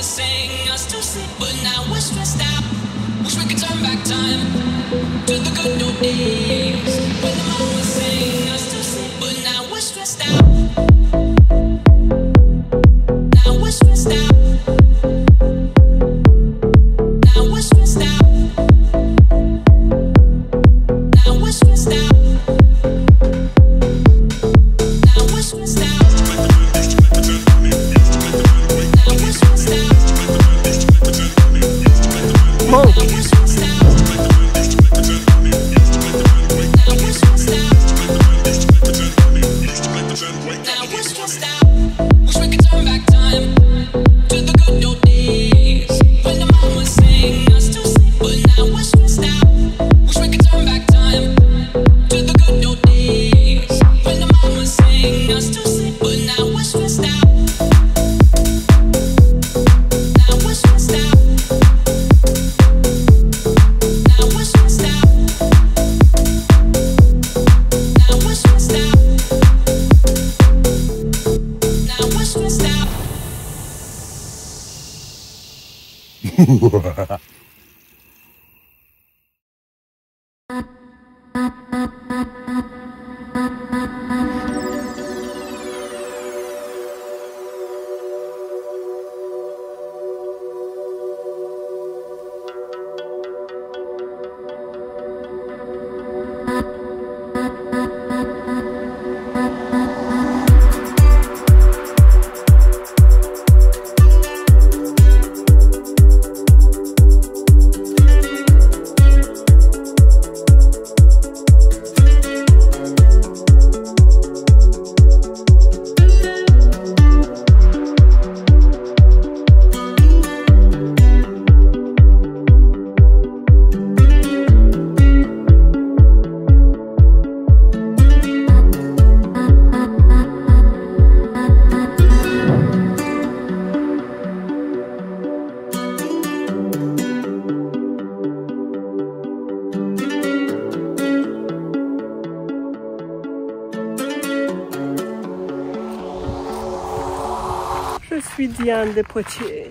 Someone sang us to sleep, but now we're stressed out. Wish we could turn back time to the good old days. うわ。je suis Diane de Poitiers.